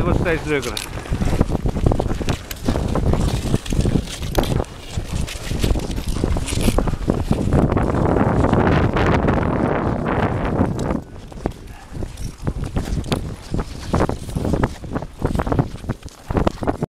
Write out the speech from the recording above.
お伝えするから。